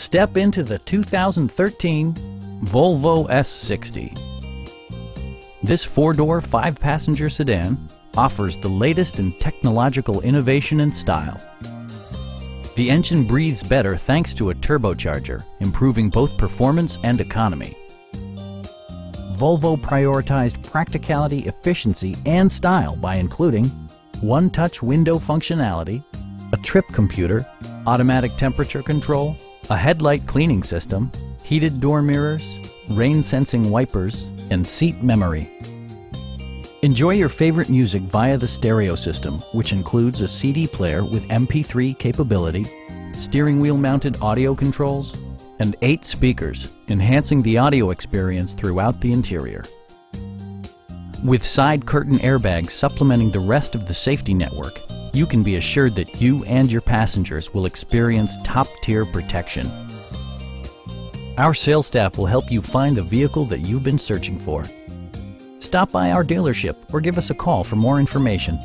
Step into the 2013 Volvo S60. This four-door, five-passenger sedan offers the latest in technological innovation and style. The engine breathes better thanks to a turbocharger, improving both performance and economy. Volvo prioritized practicality, efficiency, and style by including one-touch window functionality, a trip computer, automatic temperature control, a headlight cleaning system, heated door mirrors, rain-sensing wipers, and seat memory. Enjoy your favorite music via the stereo system, which includes a CD player with MP3 capability, steering wheel mounted audio controls, and eight speakers, enhancing the audio experience throughout the interior. With side curtain airbags supplementing the rest of the safety network, you can be assured that you and your passengers will experience top-tier protection. Our sales staff will help you find the vehicle that you've been searching for. Stop by our dealership or give us a call for more information.